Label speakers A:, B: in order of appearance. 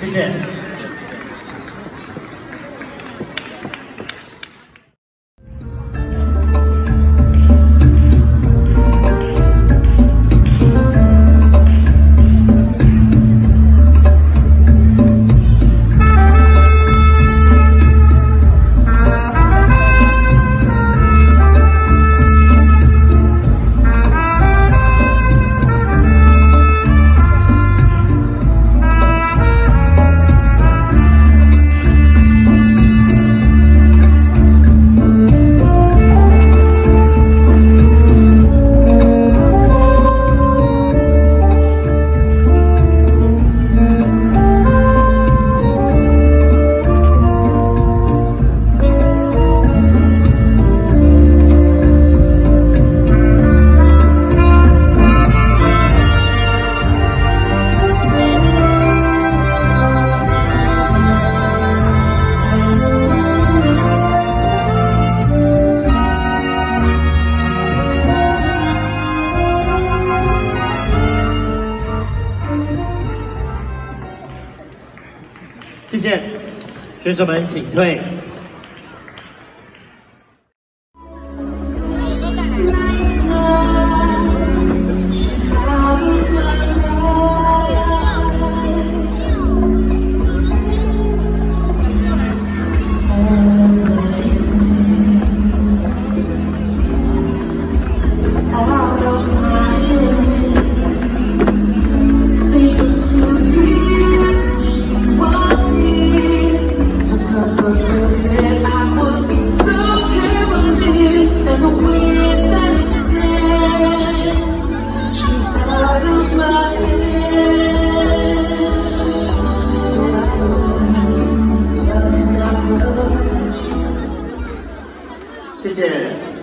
A: 谢谢。谢谢选手们请退。谢谢。